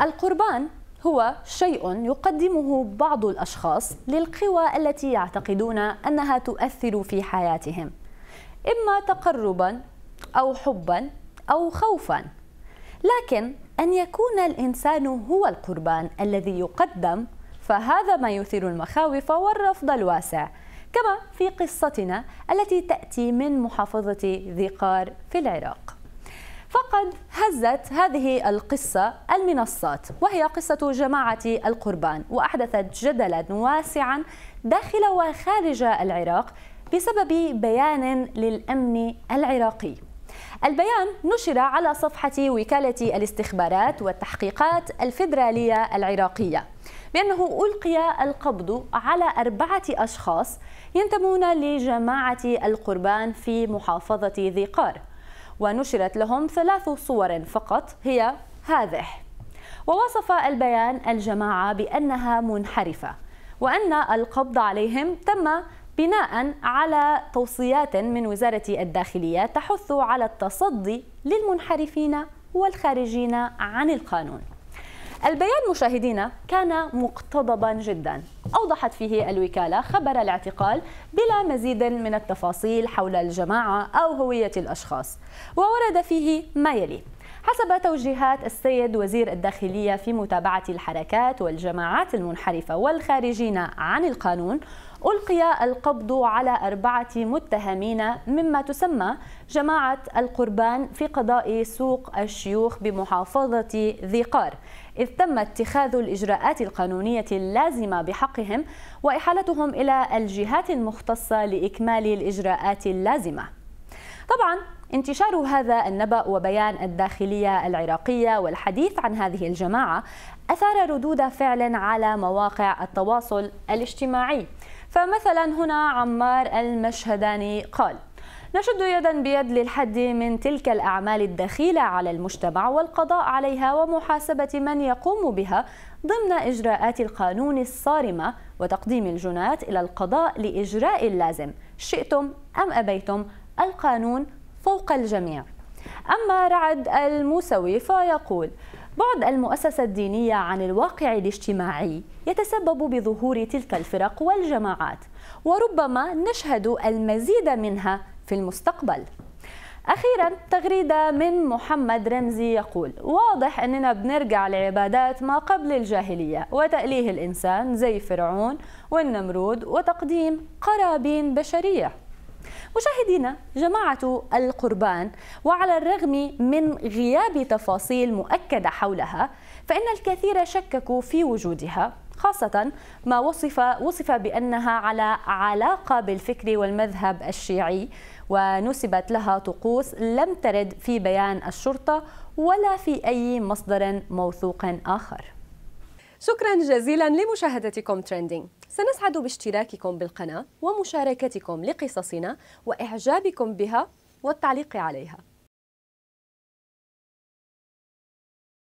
القربان هو شيء يقدمه بعض الأشخاص للقوى التي يعتقدون أنها تؤثر في حياتهم إما تقربا أو حبا أو خوفا. لكن أن يكون الإنسان هو القربان الذي يقدم فهذا ما يثير المخاوف والرفض الواسع كما في قصتنا التي تأتي من محافظة ذي قار في العراق. فقد هزت هذه القصة المنصات وهي قصة جماعة القربان وأحدثت جدلا واسعا داخل وخارج العراق بسبب بيان للأمن العراقي. البيان نشر على صفحة وكالة الاستخبارات والتحقيقات الفيدرالية العراقية بأنه ألقي القبض على أربعة أشخاص ينتمون لجماعة القربان في محافظة ذي قار. ونشرت لهم ثلاث صور فقط هي هذه. ووصف البيان الجماعة بأنها منحرفة وأن القبض عليهم تم بناء على توصيات من وزارة الداخلية تحث على التصدي للمنحرفين والخارجين عن القانون. البيان مشاهدينا كان مقتضبا جدا. أوضحت فيه الوكالة خبر الاعتقال بلا مزيد من التفاصيل حول الجماعة أو هوية الأشخاص وورد فيه ما يلي. حسب توجيهات السيد وزير الداخلية في متابعة الحركات والجماعات المنحرفة والخارجين عن القانون ألقي القبض على أربعة متهمين مما تسمى جماعة القربان في قضاء سوق الشيوخ بمحافظة ذي قار. إذ تم اتخاذ الإجراءات القانونية اللازمة بحقهم وإحالتهم إلى الجهات المختصة لإكمال الإجراءات اللازمة. طبعا انتشار هذا النبأ وبيان الداخلية العراقية والحديث عن هذه الجماعة أثار ردود فعل على مواقع التواصل الاجتماعي. فمثلا هنا عمار المشهداني قال نشد يدا بيد للحد من تلك الأعمال الدخيلة على المجتمع والقضاء عليها ومحاسبة من يقوم بها ضمن إجراءات القانون الصارمة وتقديم الجنات إلى القضاء لإجراء اللازم شئتم أم أبيتم؟ القانون فوق الجميع. أما رعد الموسوي فيقول بعد المؤسسة الدينية عن الواقع الاجتماعي يتسبب بظهور تلك الفرق والجماعات وربما نشهد المزيد منها في المستقبل. أخيرا تغريدة من محمد رمزي يقول واضح أننا بنرجع لعبادات ما قبل الجاهلية وتأليه الإنسان زي فرعون والنمرود وتقديم قرابين بشرية. مشاهدينا جماعة القربان وعلى الرغم من غياب تفاصيل مؤكدة حولها فإن الكثير شككوا في وجودها خاصة ما وصف وصف بأنها على علاقة بالفكر والمذهب الشيعي ونسبت لها طقوس لم ترد في بيان الشرطة ولا في أي مصدر موثوق آخر. شكرا جزيلا لمشاهدتكم ترندينج سنسعد باشتراككم بالقناة ومشاركتكم لقصصنا وإعجابكم بها والتعليق عليها.